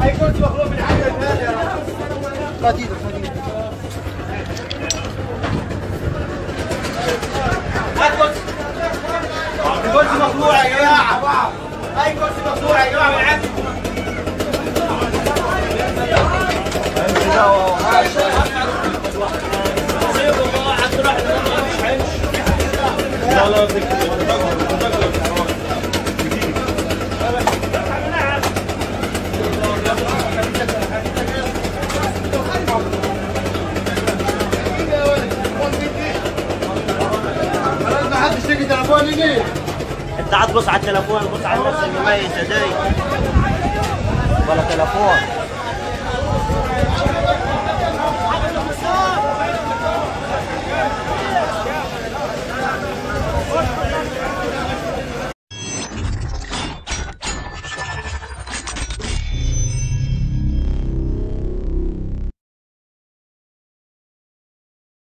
هيكون مخلوق من حاجة ثانية. كرسي مقطوع يا جماعة اي كرسي مقطوع يا جماعة عندي لا لا تليفوني ليه؟ انت قاعد تبص على التليفون بص على الناس المميزه دي ولا تليفون